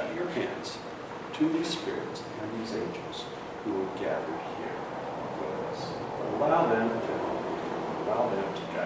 out your hands to these spirits and these angels who are gathered here with us. Allow them to, allow them to guide.